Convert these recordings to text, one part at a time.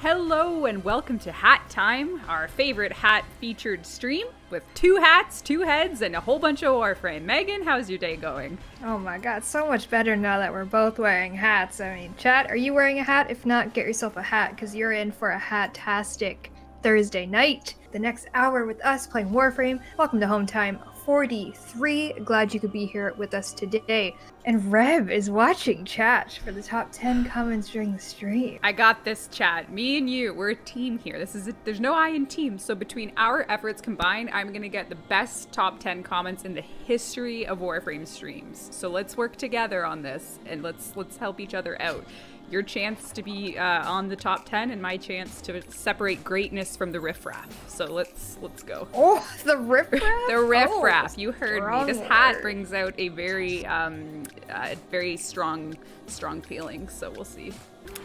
Hello and welcome to Hat Time, our favorite hat featured stream with two hats, two heads, and a whole bunch of Warframe. Megan, how's your day going? Oh my god, so much better now that we're both wearing hats. I mean, chat, are you wearing a hat? If not, get yourself a hat because you're in for a hat-tastic Thursday night. The next hour with us playing Warframe. Welcome to Home Time 43. Glad you could be here with us today. And Reb is watching chat for the top 10 comments during the stream. I got this, chat. Me and you, we're a team here. This is a, there's no I in team. So between our efforts combined, I'm gonna get the best top 10 comments in the history of Warframe streams. So let's work together on this and let's let's help each other out your chance to be uh, on the top 10 and my chance to separate greatness from the riffraff. So let's let's go. Oh, the riffraff? the riffraff. Oh, you heard me. This hat word. brings out a very um uh, very strong strong feeling. So we'll see.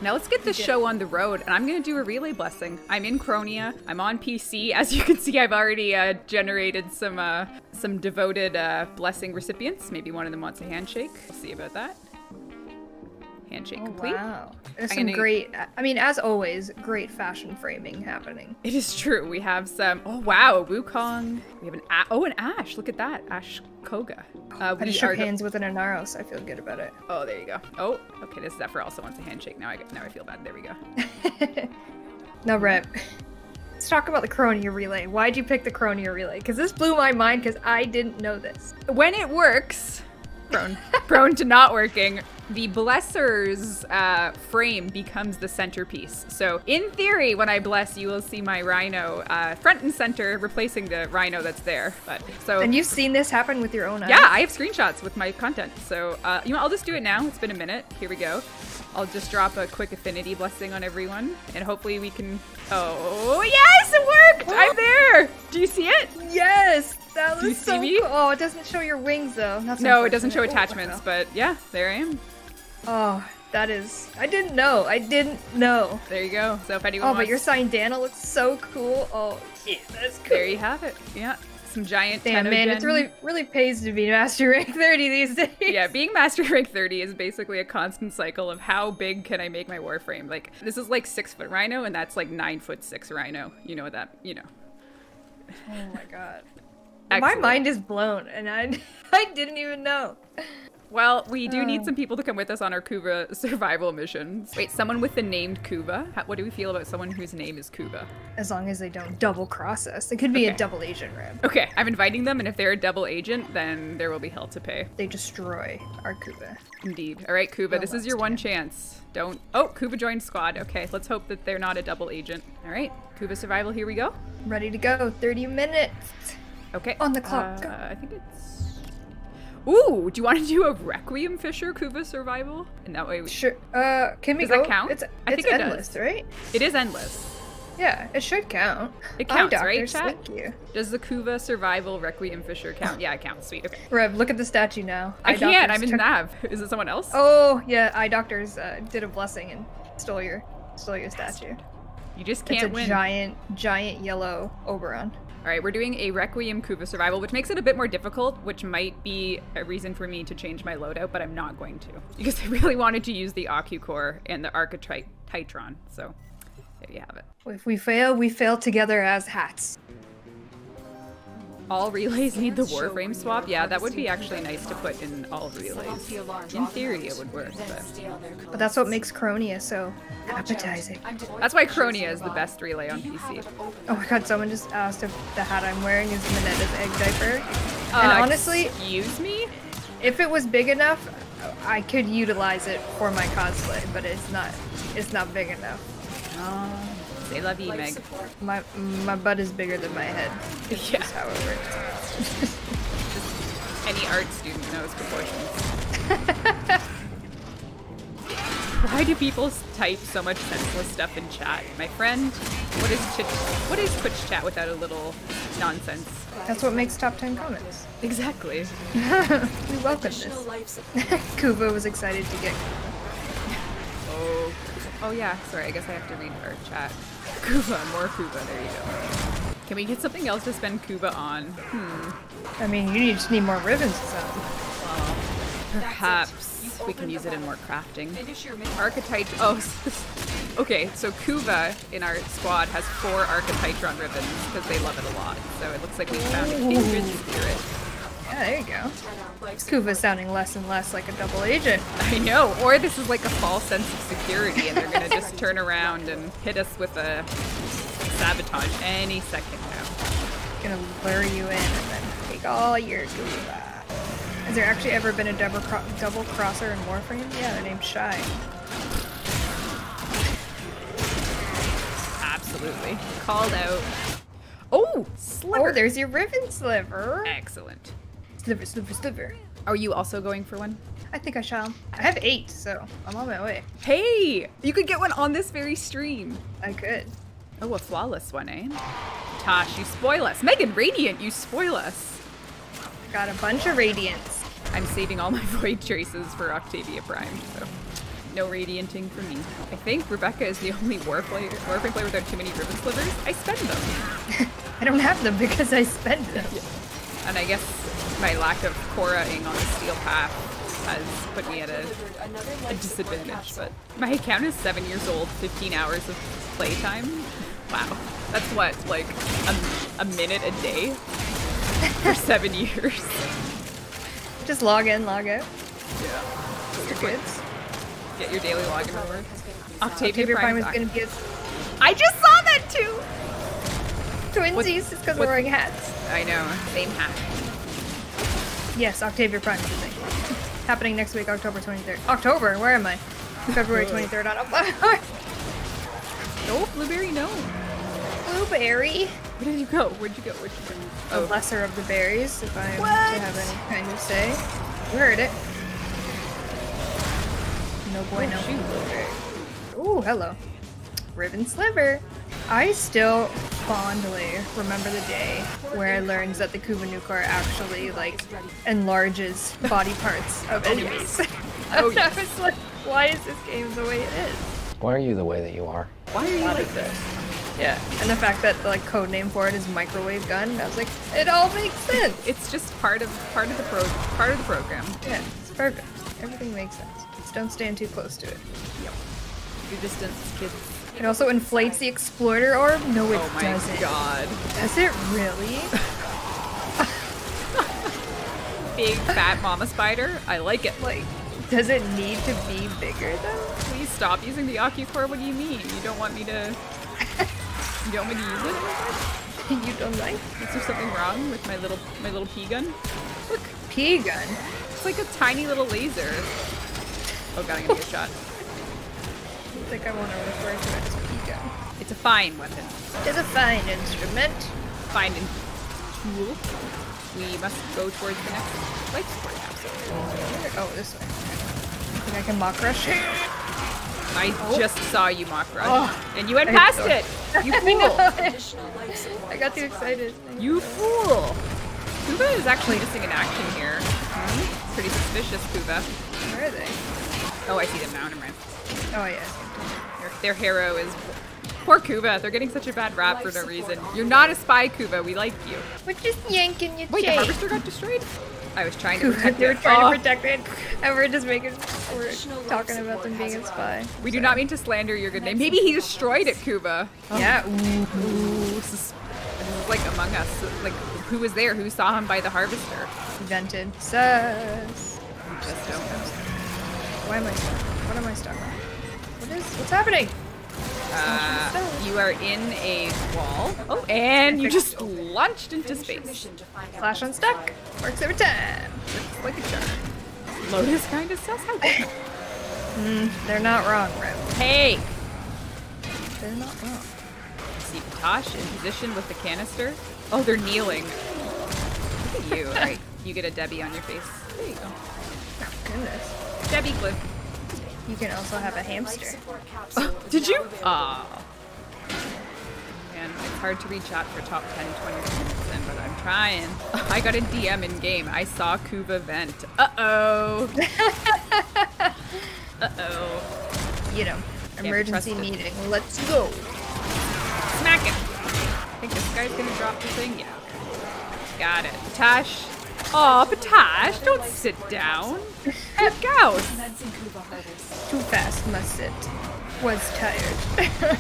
Now let's get this show on the road, and I'm gonna do a relay blessing. I'm in Kronia. I'm on PC. As you can see, I've already uh, generated some uh, some devoted uh, blessing recipients. Maybe one of them wants a handshake. We'll see about that. Handshake Oh, complete. wow. There's I'm some gonna- great, I mean, as always, great fashion framing happening. It is true. We have some. Oh wow, a Wukong. We have an oh an Ash. Look at that, Ash Koga. Uh, I we just shook hands with an Inaros. I feel good about it. Oh, there you go. Oh, okay. This Zephyr also wants a handshake. Now I now I feel bad. There we go. No, Reb. Let's talk about the Kronia relay. Why'd you pick the Kronia relay? Because this blew my mind because I didn't know this. When it works, prone prone to not working, the blesser's uh, frame becomes the centerpiece. So in theory, when I bless, you will see my rhino uh, front and center, replacing the rhino that's there. But so And you've seen this happen with your own eyes? Yeah, I have screenshots with my content. So, uh, you know, I'll just do it now. It's been a minute. Here we go. I'll just drop a quick affinity blessing on everyone, and hopefully we can. Oh yes, it worked! I'm there. Do you see it? Yes! That see so me? cool. Oh, it doesn't show your wings though. That's No, it doesn't show. Oh, attachments, wow. but yeah, there I am. Oh, that is. I didn't know. I didn't know. There you go. So if anyone Oh, wants, but your sign Dana looks so cool. Oh, yeah, that's cool. there you have it. Yeah, some giant. Damn, man, it's really really pays to be master rank 30 these days. Yeah, being master rank 30 is basically a constant cycle of how big can I make my warframe. Like this is like six foot rhino, and that's like nine foot six rhino. You know that. You know. Oh my god. My mind is blown, and I I didn't even know. Well, we do Oh. need some people to come with us on our Kuva survival missions. Wait, someone with the name Kuva? How, what do we feel about someone whose name is Kuva? As long as they don't double cross us, it could be Okay. a double agent rib. Okay, I'm inviting them, and if they're a double agent, then there will be hell to pay. They destroy our Kuva. Indeed. All right, Kuva, this is your one chance. Don't. Oh, Kuva joined squad. Okay, let's hope that they're not a double agent. All right, Kuva survival, here we go. Ready to go. 30 minutes. Okay. On the clock, Uh. I think it's. Ooh, do you want to do a Requiem Fissure Kuva survival? And that way, we... Sure. Uh, can we Does that count? It's, I it's think it endless, does. right? it is endless. Yeah, it should count. It counts, right, chat? Thank you. Does the Kuva survival Requiem Fissure count? Yeah, it counts. Sweet. Okay. Reb, look at the statue now. I Eye can't. I'm in took- Nav. Is it someone else? Oh yeah, eye doctors uh, did a blessing and stole your stole your statue. You just can't it's a win. giant, giant yellow Oberon. All right, we're doing a Requiem Kuva survival, which makes it a bit more difficult, which might be a reason for me to change my loadout, but I'm not going to because I really wanted to use the Ocucor and the Arca Titron. So there you have it. If we fail, we fail together as hats. All relays need the Warframe swap. Yeah, that would be actually nice to put in all relays. In theory, it would work, but But that's what makes Kronia so appetizing. that's why Kronia is the best relay on PC. Oh my god, someone just asked if the hat I'm wearing is Minetta's egg diaper. Uh, and honestly, excuse me. if it was big enough, I could utilize it for my cosplay, but it's not it's not big enough. Say love you, Meg. My my butt is bigger than my head. Yeah. That's how it works. Any art student knows proportions. Why do people type so much senseless stuff in chat? My friend, what is Twitch, what is Twitch chat without a little nonsense? That's what makes top 10 comments. Exactly. We welcome this. Kuva was excited to get Oh, oh yeah. Sorry, I guess I have to read our chat. Kuva, more Kuva. There you go. Can we get something else to spend Kuva on? Hmm. I mean, you need- just need more Rivens or something. Perhaps we can use it in more crafting. Archetype. Oh, Okay, so Kuva in our squad has four Archititron Rivens because they love it a lot. So it looks like we found a kindred spirit. Yeah, there you go. Kuva sounding less and less like a double agent. I know. Or this is like a false sense of security and they're gonna just turn around and hit us with a sabotage any second now. Gonna lure you in and then take all your Kuva. Has there actually ever been a double, cro double crosser in Warframe? Yeah, their name's Shy. Absolutely. Called out. Oh, sliver. Oh, there's your Riven sliver. Excellent. Sliver, sliver, sliver. Are you also going for one? I think I shall. I have eight, so I'm on my way. Hey, you could get one on this very stream. I could. Oh, a flawless one, eh? Tosh, you spoil us. Megan Radiant, you spoil us. Got a bunch of radiance. I'm saving all my void traces for Octavia Prime, so no radianting for me. I think Rebecca is the only Warframe Warframe player without too many Riven slivers. I spend them. I don't have them because I spend them. And I guess my lack of Korra-ing on the steel path has put me at a, a disadvantage, but my account is seven years old, 15 hours of playtime. Wow. That's what, like a, a minute a day for seven years. Just log in, log out. Yeah. You're good. Get your daily login reward. Octavia, Octavia Prime is gonna be a I just saw that too! twinsies just because we're wearing hats. I know, same hat. Yes, Octavia Prime is. Happening next week, October 23rd. October, where am I? February 23rd on a No, Blueberry, no. blueberry. Where did you go? Where'd you go? Where'd you go? The Oh, lesser of the berries, if I am to have any kind of say. You heard it. No bueno. Oh, shoot. Ooh, hello. Riven Sliver. I still fondly remember the day where I learned that the Kuva Nukor actually like enlarges body parts of oh, enemies. Oh, And I was like, why is this game the way it is? Why are you the way that you are? Why are you like this? Yeah. And the fact that the like code name for it is microwave gun, I was like, it all makes sense. It's just part of part of the pro part of the program. Yeah, it's perfect. Everything makes sense. Just don't stand too close to it. Distance, kids. It also inflates the exploiter orb? No, it Oh my doesn't. god. Does it really? Big fat mama spider. I like it. like, does it need to be bigger though? Please stop using the Ocucor. What do you mean? You don't want me to? You don't want me to use it? you don't like Is there something wrong with my little my little pea gun? Look, pea gun? it's like a tiny little laser. Oh god, I'm gonna get shot. I think I want to refer to it as gun. It's a fine weapon. It's a fine instrument. Fine and tool. We must go towards the next life support capsule. Oh, this way. I think I can Mach Rush. I just saw you Mach Rush, Oh, and you went I past it. You fool! I got too excited. You fool! Kuva is actually missing in action here. Hmm? Pretty suspicious, Kuva. Where are they? Oh, I see them now. Never mind. Oh, yeah. Their, their hero is poor Kuva. They're getting such a bad rap for no reason. You're not a spy, Kuva. We like you. We're just yanking you, Wait, the harvester got destroyed. I was trying to protect they were trying Oh, to protect it, and we're just making, we're talking about them being a spy. We do not mean to slander your good name. Maybe he destroyed it, Kuva. Oh. Yeah, ooh, Ooh, this is, this is like Among Us. Like, who was there? Who saw him by the harvester? invented. Sus. We just don't know. Why am I stuck? What am I stuck on? What is, what's happening? Uh, you are in a wall. Oh, and you just launched into space. Flash on stuck. Works every time. It's like a charm. Lotus kind of says how. Mm, they're not wrong, Reb. hey! They're not wrong. See Tosh in position with the canister. Oh, they're kneeling. Look at you. All right, you get a Debbie on your face. There you go. Oh, goodness. Debbie clip. You can also have a hamster. Did you? Aw. Man, it's hard to reach out for top 10, 20 minutes in, but I'm trying. I got a DM in game. I saw Kuva vent. Uh-oh. Uh-oh. You know, be emergency trusted. meeting. Let's go. Smack it. I think this guy's gonna drop the thing. Yeah. Got it. Tash. Aw, but Tash, don't sit down. Good gouse. Too fast, must sit. Was tired.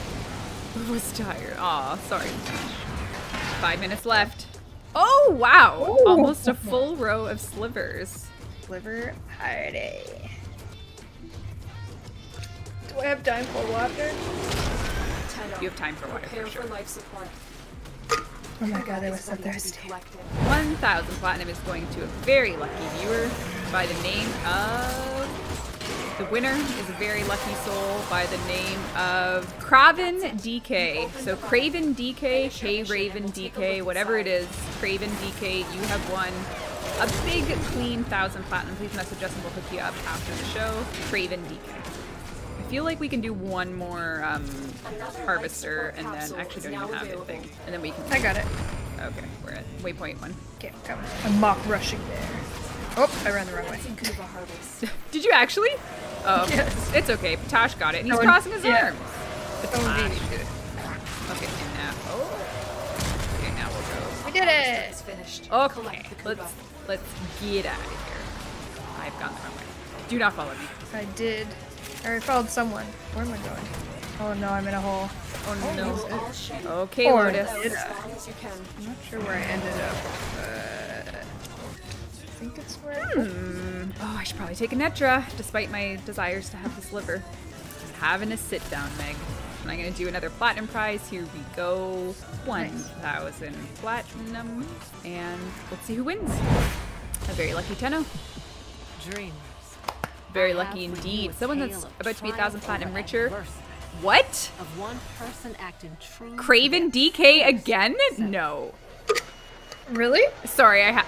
was tired. Aw, sorry. Five minutes left. Oh, wow. Ooh. Almost a full row of slivers. Sliver party. Do I have time for water? You have time for water for sure. for life support. Oh my god, I was so thirsty. 1,000 platinum is going to a very lucky viewer by the name of. The winner is a very lucky soul by the name of Kraven DK. So Kraven DK, K Raven DK, whatever it is, Kraven DK, you have won a big clean thousand platinum. Please message us and we'll hook you up after the show. Kraven DK. I feel like we can do one more um, harvester and then actually don't even have it thing, and then we can. I got it. Okay, we're at waypoint one. Okay, I'm coming. I'm Mach rushing there. Oh, I ran the wrong way. Think of a harvest. Did you actually? Oh, Yes. it's okay. Tosh got it, he's crossing his yeah. arms. Oh, fine. Okay, and now. Oh. Okay, now we'll go. We did it! It's finished. Okay, let's let's get out of here. I've gone the wrong way. Do not follow me. I did. I followed someone. Where am I going? Oh no, I'm in a hole. Oh no. All. Okay, Or Lotus. As I? long as you can. I'm not sure where I ended up. I think it's where. Hmm. Oh, I should probably take a Netra, despite my desires to have this liver. Just having a sit down, Meg. And I'm gonna do another platinum prize. Here we go. 1,000 platinum. And let's see who wins. A very lucky Tenno. Dreamers. Very lucky indeed. Someone that's about to be a thousand platinum over richer. What? Of one person acting true. Kraven DK again? No. Really? Sorry, I ha-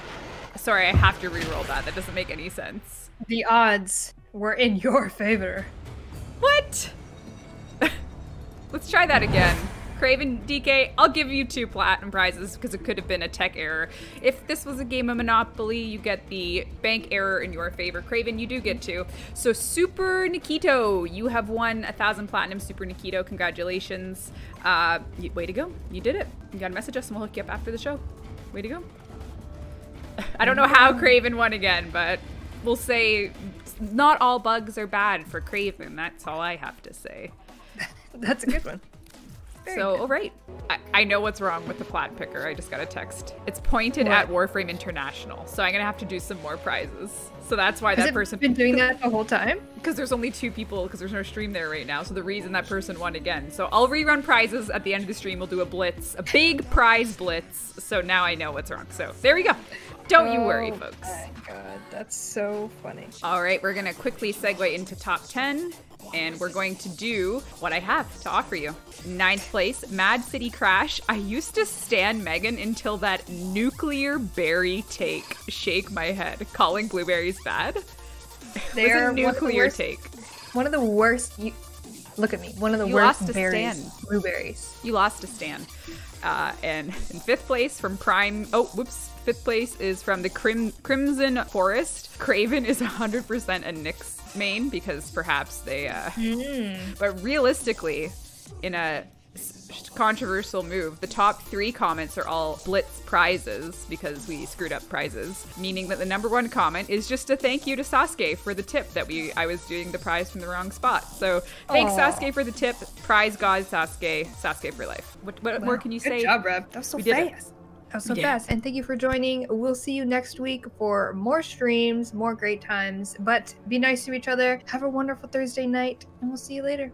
Sorry, I have to re-roll that. That doesn't make any sense. The odds were in your favor. What? Let's try that again. Kraven DK, I'll give you two platinum prizes because it could have been a tech error. If this was a game of Monopoly, you get the bank error in your favor. Kraven, you do get two. So Super Nikito, you have won a thousand platinum. Super Nikito, congratulations. Uh, way to go. You did it. You gotta message us and we'll hook you up after the show. Way to go. I don't know how Kraven won again, but we'll say not all bugs are bad for Kraven. That's all I have to say. That's a good one. Very so, good. all right. I, I know what's wrong with the plat picker. I just got a text. It's pointed at Warframe International. So I'm going to have to do some more prizes. So that's why Has that person. been doing that the whole time? Because there's only two people, because there's no stream there right now. So the reason that person won again. So I'll rerun prizes at the end of the stream. We'll do a blitz, a big prize blitz. So now I know what's wrong. So there we go. Don't you worry, folks. Oh folks. My God, that's so funny. All right, we're going to quickly segue into top 10, and we're going to do what I have to offer you. Ninth place, Mad City Crash. I used to stand Megan until that nuclear berry take. Shake my head, calling blueberries bad. They It was are a one the nuclear worst- take. One of the worst. You, look at me. One of the You worst lost berries. Blueberries. You lost a stand. Uh, and in fifth place from Prime. Oh, whoops. Fifth place is from the Crim- Crimson Forest. Kraven is 100% a Nyx main because perhaps they. Uh, But realistically, in a controversial move, the top three comments are all blitz prizes because we screwed up prizes, meaning that the number one comment is just a thank you to Sasuke for the tip that we I was doing the prize from the wrong spot. So thanks Aw. Sasuke for the tip. Prize God Sasuke. Sasuke for life. What, what more can you good say? job, Reb. That was so We did it. Was so did. fast. And thank you for joining. We'll see you next week for more streams, more great times. But be nice to each other. Have a wonderful Thursday night, and we'll see you later.